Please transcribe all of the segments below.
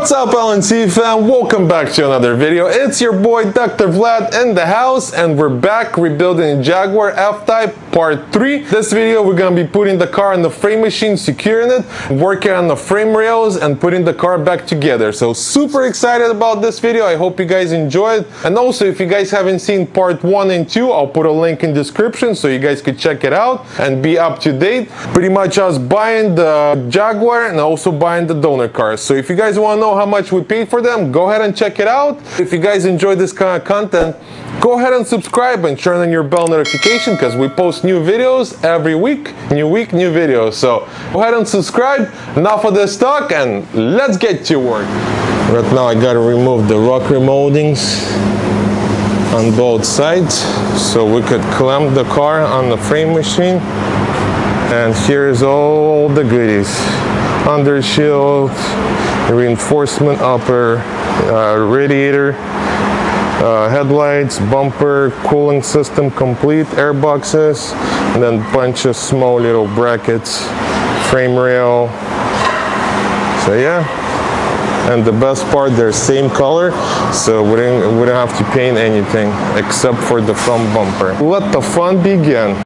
What's up LNC fam? Welcome back to another video. It's your boy Dr. Vlad in the house and we're back rebuilding Jaguar F-Type part 3. This video we're gonna be putting the car on the frame machine, securing it, working on the frame rails and putting the car back together. So super excited about this video. I hope you guys enjoyed. And also if you guys haven't seen part 1 and 2, I'll put a link in description so you guys could check it out and be up to date. Pretty much us buying the Jaguar and also buying the donor cars. So if you guys want to know how much we paid for them, go ahead and check it out. If you guys enjoy this kind of content, go ahead and subscribe and turn on your bell notification because we post new videos every week. New week, new videos. So go ahead and subscribe. Enough of this talk and let's get to work. Right now I gotta remove the rocker moldings on both sides so we could clamp the car on the frame machine and here's all the goodies under shield reinforcement upper uh, radiator uh, headlights bumper cooling system complete air boxes and then bunch of small little brackets frame rail. So yeah. And the best part they're same color so we didn't, we didn't have to paint anything except for the front bumper. Let the fun begin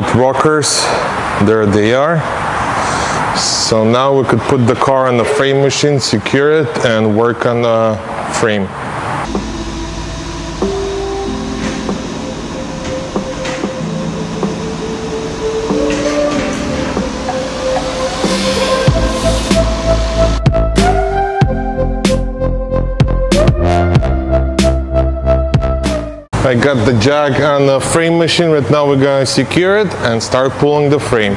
both rockers there they are. So now we could put the car on the frame machine secure it and work on the frame got the jack on the frame machine. Right now we're gonna secure it and start pulling the frame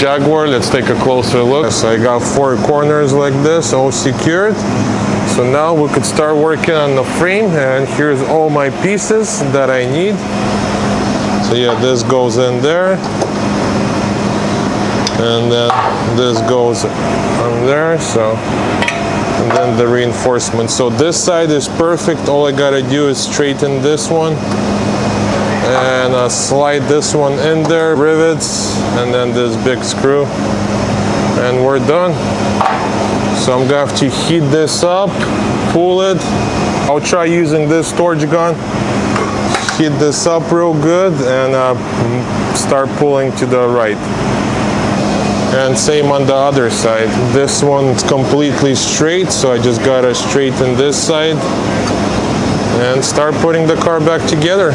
Jaguar. Let's take a closer look. So I got four corners like this, all secured. So now we could start working on the frame and here's all my pieces that I need. So yeah, this goes in there. And then this goes on there, so. And then the reinforcement. So this side is perfect. All I gotta do is straighten this one and uh, slide this one in there, rivets, and then this big screw, and we're done. So I'm gonna have to heat this up, pull it. I'll try using this torch gun, heat this up real good, and uh, start pulling to the right. And same on the other side. This one's completely straight, so I just gotta straighten this side and start putting the car back together.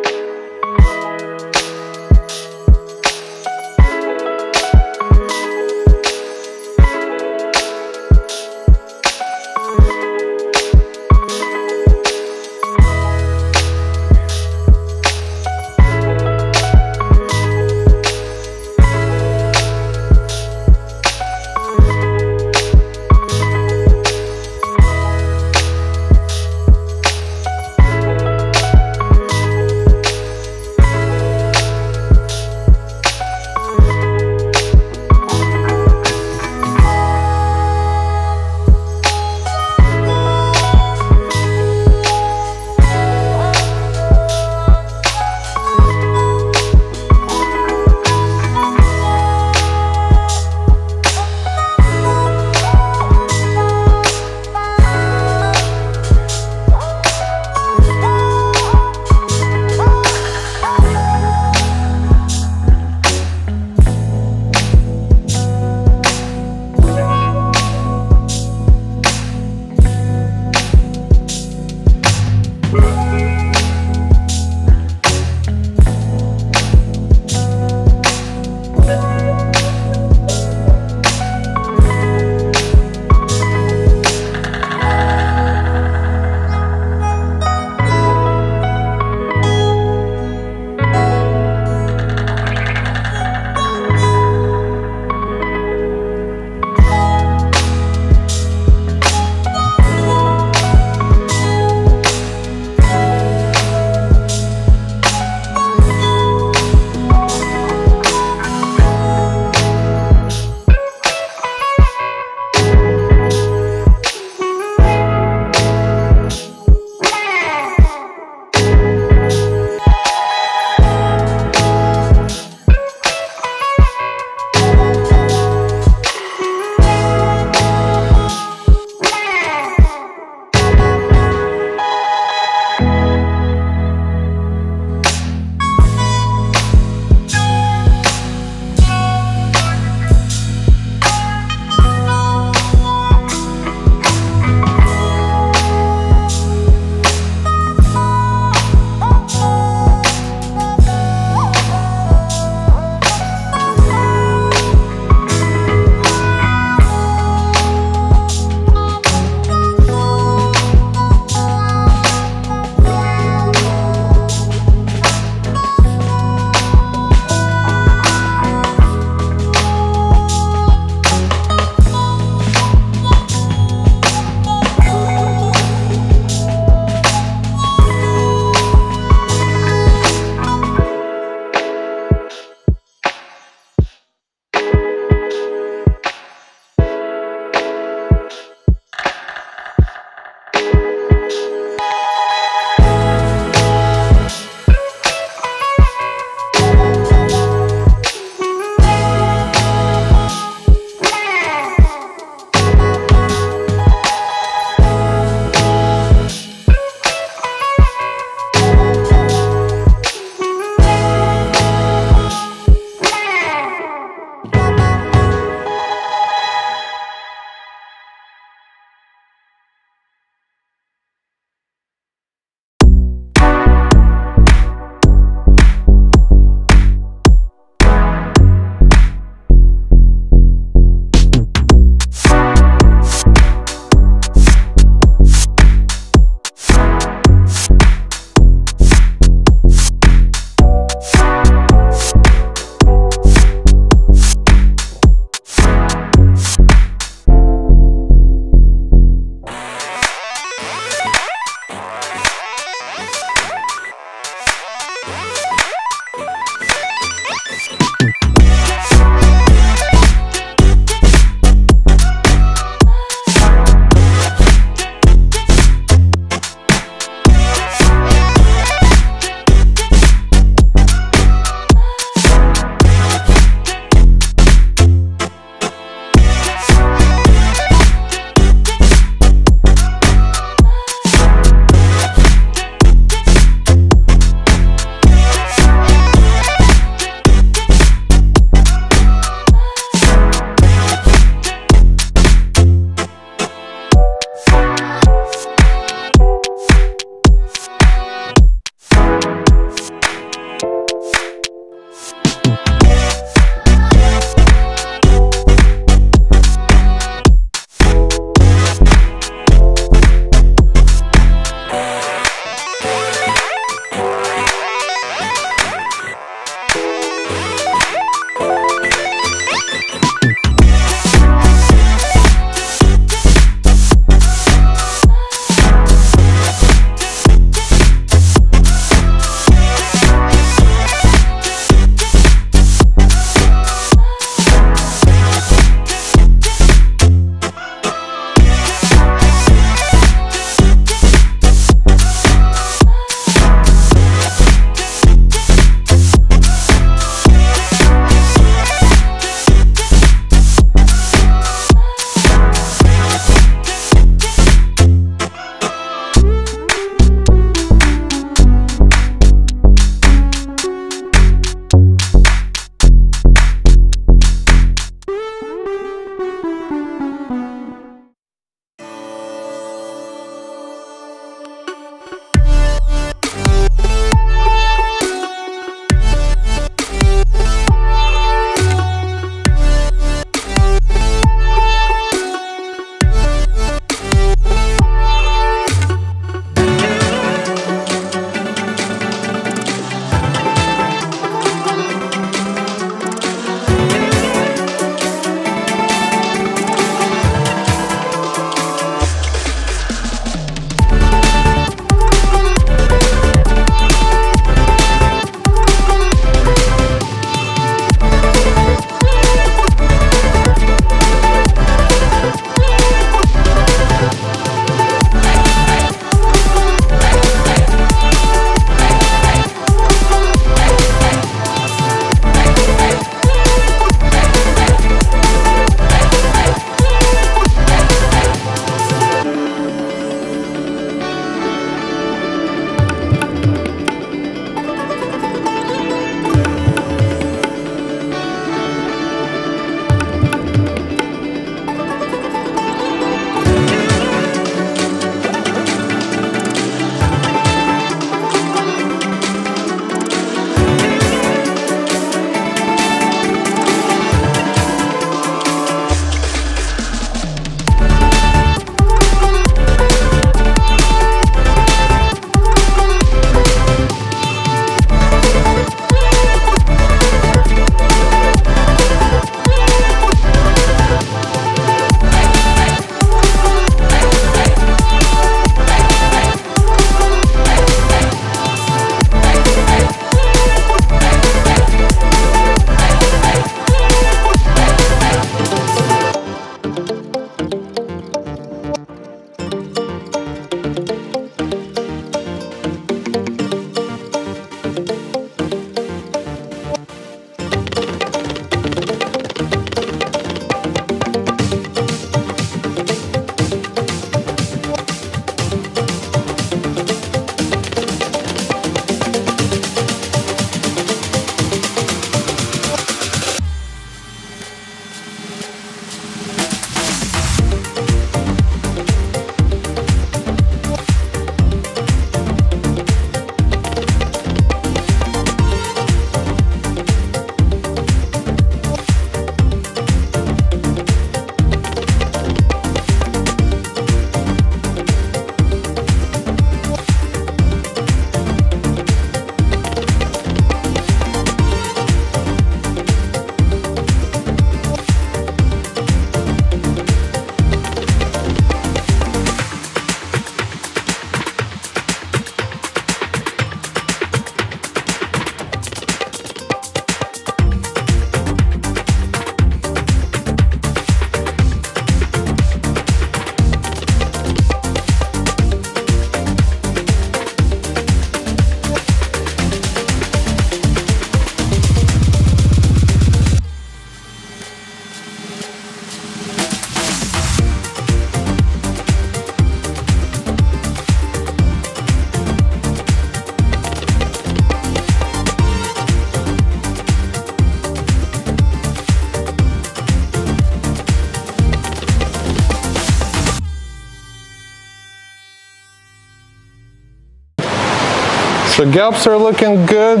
Gaps are looking good.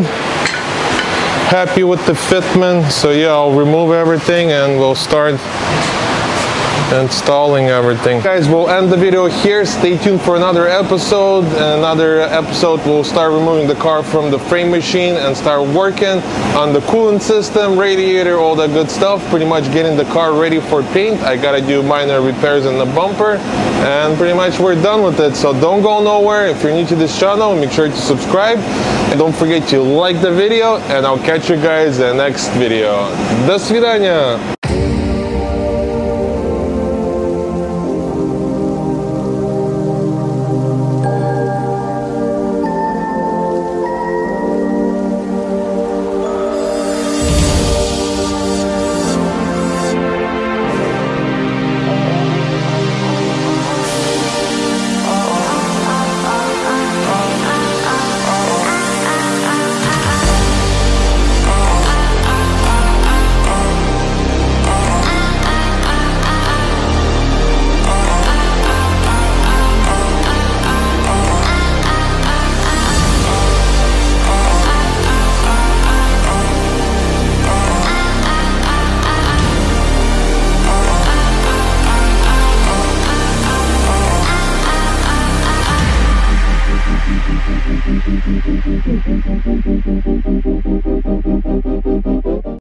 Happy with the fitment. So yeah, I'll remove everything and we'll start installing everything. Guys, we'll end the video here. Stay tuned for another episode. Another episode, we'll start removing the car from the frame machine and start working on the coolant system, radiator, all that good stuff. Pretty much getting the car ready for paint. I gotta do minor repairs in the bumper and pretty much we're done with it. So don't go nowhere. If you're new to this channel, make sure to subscribe. And don't forget to like the video and I'll catch you guys in the next video. До свидания!